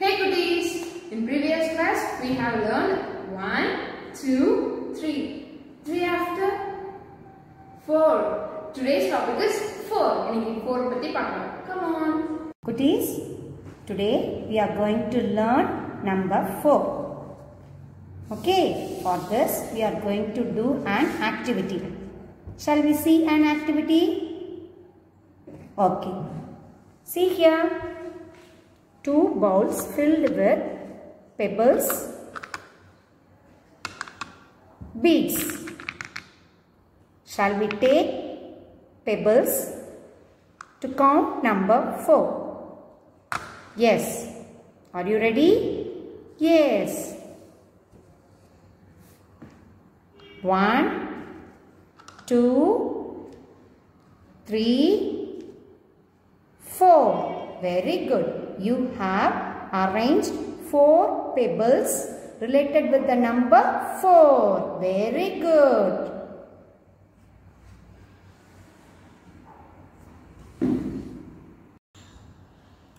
Hey cuties! In previous class we have learned 1, 2, 3. 3 after 4. Today's topic is 4. இன்னைக்கு 4 பத்தி பார்க்கலாம். Come on. Cuties, today we are going to learn number 4. Okay, for this we are going to do an activity. Shall we see an activity? Okay. See here, two bowls filled with pebbles, beads. Shall we take pebbles to count number 4? Yes. Are you ready? Yes. One, two, three, four. Very good. You have arranged four pebbles related with the number 4. Very good.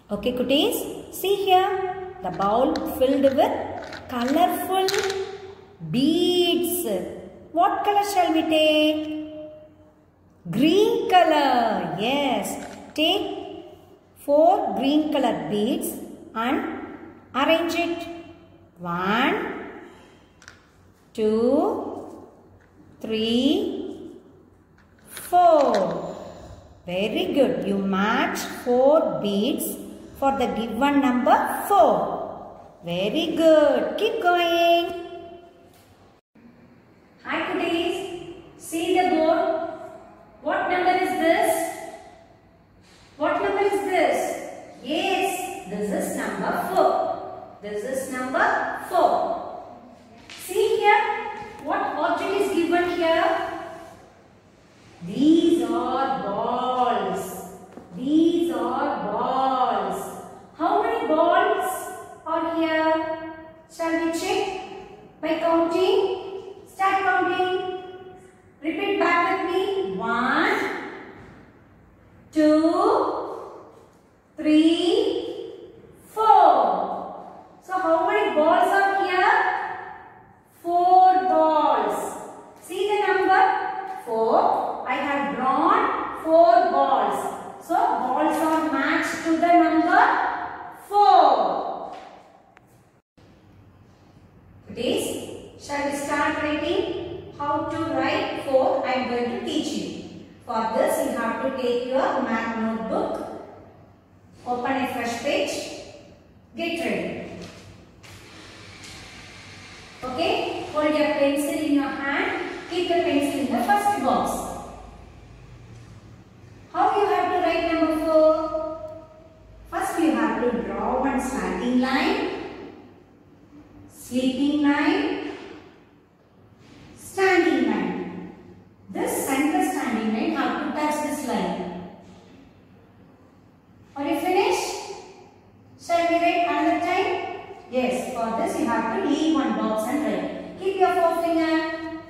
Okay, cuties. See here. The bowl filled with colorful beads. What color shall we take? Green color. Yes. Take four green color beads and arrange it. One, two, three, four. Very good. You match four beads for the given number 4. Very good. Keep going. Hi cuties. See the board. What number is this? What number is this? Yes, this is number 4. Is this is number 4. See here. What object is given here? These are balls. These are balls. How many balls are here? Shall we check by counting? Start counting. Repeat back with me. One, two, three, four. So how many balls are here? Four balls. See the number? Four. I have drawn four balls. So balls are matched to the number 4. Please, shall we start writing? How to write 4 I am going to teach you. For this you have to take your math notebook, open a fresh page, get ready. Okay, hold your pencil in your hand, keep the pencil in the first box. How you have to write number 4? First you have to draw one starting line, sleeping line, standing line. This center standing line have to touch this line. Are you finished? Shall we write another time? Yes, for this you have to leave one box and write. Keep your forefinger.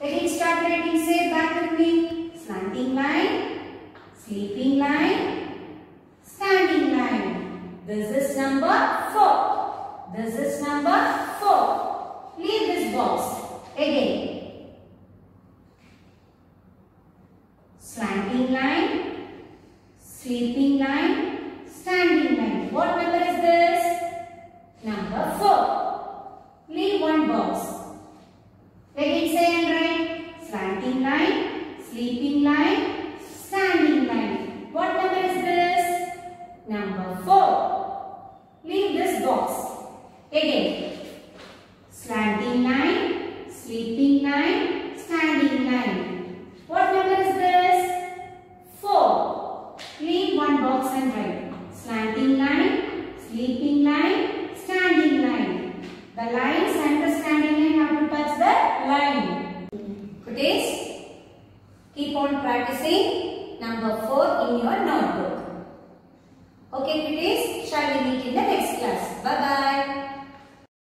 Again start writing, say back with me. Slanting line, sleeping line, standing line. This is number 4. This is number 4. Leave this box. Again. Slanting line, sleeping line, Box. Again say and write. Slanting line, sleeping line, standing line. What number is this? Number 4. Leave this box. Again. Slanting line, sleeping line, standing line. What number is this? 4. Leave one box and write. Slanting line, sleeping line, Keep on practicing number 4 in your notebook. Okay, please, shall we meet in the next class? Bye-bye.